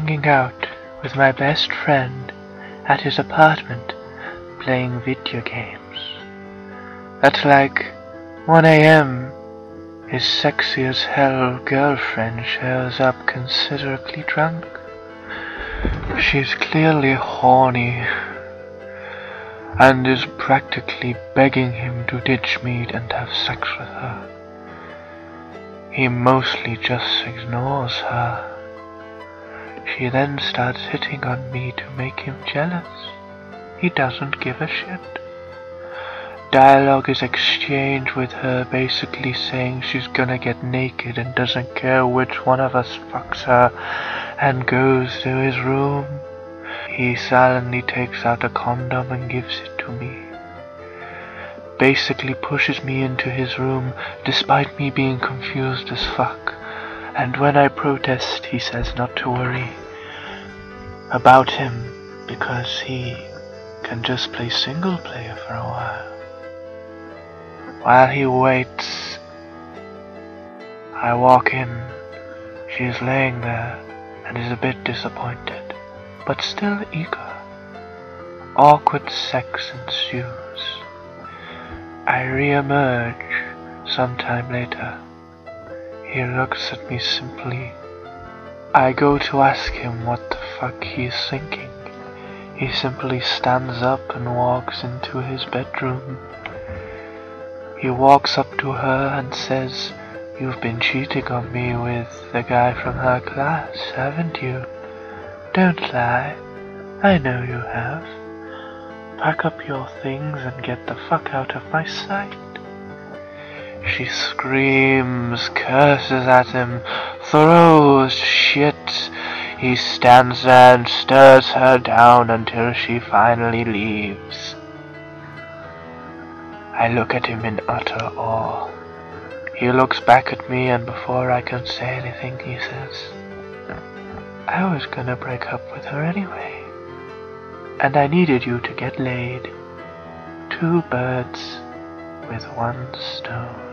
hanging out with my best friend at his apartment playing video games. At like 1 a.m., his sexy as hell girlfriend shows up considerably drunk. She's clearly horny and is practically begging him to ditch me and have sex with her. He mostly just ignores her. She then starts hitting on me to make him jealous. He doesn't give a shit. Dialogue is exchanged with her basically saying she's gonna get naked and doesn't care which one of us fucks her and goes to his room. He silently takes out a condom and gives it to me. Basically pushes me into his room despite me being confused as fuck. And when I protest, he says not to worry about him because he can just play single player for a while. While he waits, I walk in. She is laying there and is a bit disappointed, but still eager. Awkward sex ensues. I re-emerge sometime later. He looks at me simply. I go to ask him what the fuck he is thinking. He simply stands up and walks into his bedroom. He walks up to her and says, You've been cheating on me with the guy from her class, haven't you? Don't lie. I know you have. Pack up your things and get the fuck out of my sight. She screams, curses at him, throws shit. He stands there and stares her down until she finally leaves. I look at him in utter awe. He looks back at me, and before I can say anything, he says, I was gonna break up with her anyway. And I needed you to get laid. Two birds with one stone.